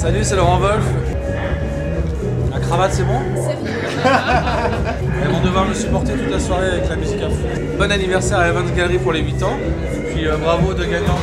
Salut, c'est Laurent Wolf. La cravate, c'est bon C'est Elles vont devoir me supporter toute la soirée avec la musique à fond. Bon anniversaire à Evans Gallery pour les 8 ans. Puis euh, bravo de gagnant.